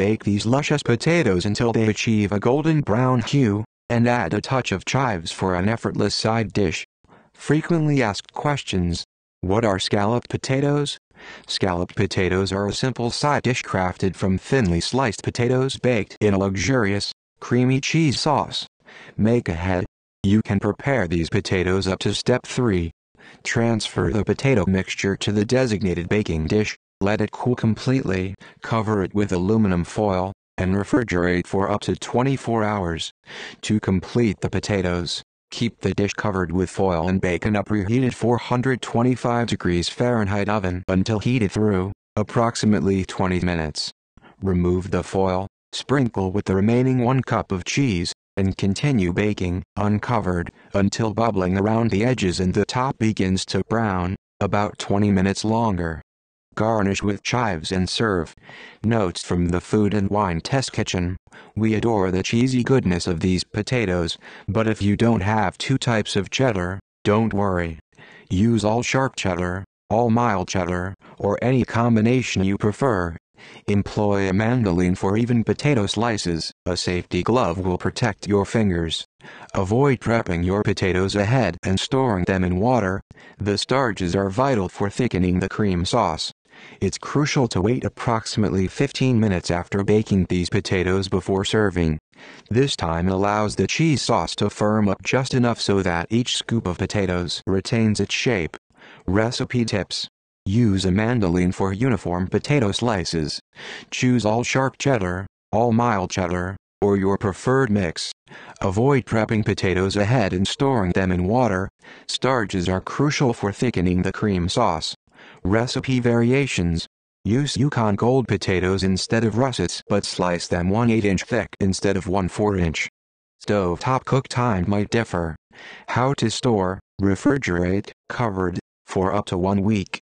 Bake these luscious potatoes until they achieve a golden brown hue, and add a touch of chives for an effortless side dish. Frequently asked questions. What are scalloped potatoes? Scalloped potatoes are a simple side dish crafted from thinly sliced potatoes baked in a luxurious, creamy cheese sauce. Make ahead. You can prepare these potatoes up to step 3. Transfer the potato mixture to the designated baking dish, let it cool completely, cover it with aluminum foil, and refrigerate for up to 24 hours. To complete the potatoes, keep the dish covered with foil and bake in a preheated 425 degrees Fahrenheit oven until heated through, approximately 20 minutes. Remove the foil, sprinkle with the remaining 1 cup of cheese, and continue baking, uncovered, until bubbling around the edges and the top begins to brown, about 20 minutes longer. Garnish with chives and serve. Notes from the Food and Wine Test Kitchen. We adore the cheesy goodness of these potatoes, but if you don't have two types of cheddar, don't worry. Use all sharp cheddar, all mild cheddar, or any combination you prefer. Employ a mandolin for even potato slices. A safety glove will protect your fingers. Avoid prepping your potatoes ahead and storing them in water. The starches are vital for thickening the cream sauce. It's crucial to wait approximately 15 minutes after baking these potatoes before serving. This time allows the cheese sauce to firm up just enough so that each scoop of potatoes retains its shape. Recipe tips Use a mandoline for uniform potato slices. Choose all sharp cheddar, all mild cheddar, or your preferred mix. Avoid prepping potatoes ahead and storing them in water. Starches are crucial for thickening the cream sauce. Recipe variations. Use Yukon Gold potatoes instead of russets but slice them 1 8 inch thick instead of 1 4 inch. Stove top cook time might differ. How to store, refrigerate, covered, for up to one week.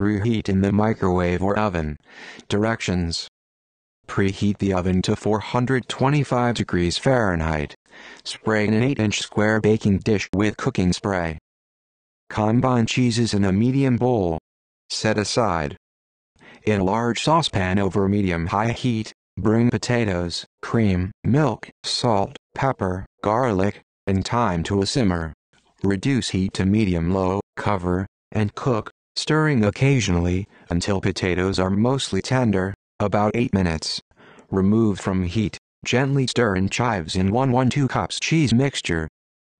Reheat in the microwave or oven. Directions. Preheat the oven to 425 degrees Fahrenheit. Spray in an 8-inch square baking dish with cooking spray. Combine cheeses in a medium bowl. Set aside. In a large saucepan over medium-high heat, bring potatoes, cream, milk, salt, pepper, garlic, and thyme to a simmer. Reduce heat to medium-low, cover, and cook stirring occasionally, until potatoes are mostly tender, about 8 minutes. Remove from heat, gently stir in chives in 1 1 2 cups cheese mixture.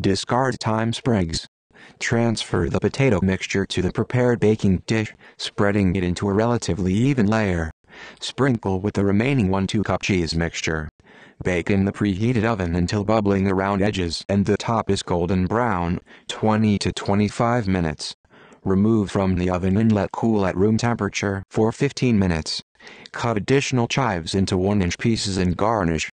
Discard thyme sprigs. Transfer the potato mixture to the prepared baking dish, spreading it into a relatively even layer. Sprinkle with the remaining 1 2 cup cheese mixture. Bake in the preheated oven until bubbling around edges and the top is golden brown, 20 to 25 minutes. Remove from the oven and let cool at room temperature for 15 minutes. Cut additional chives into 1 inch pieces and garnish.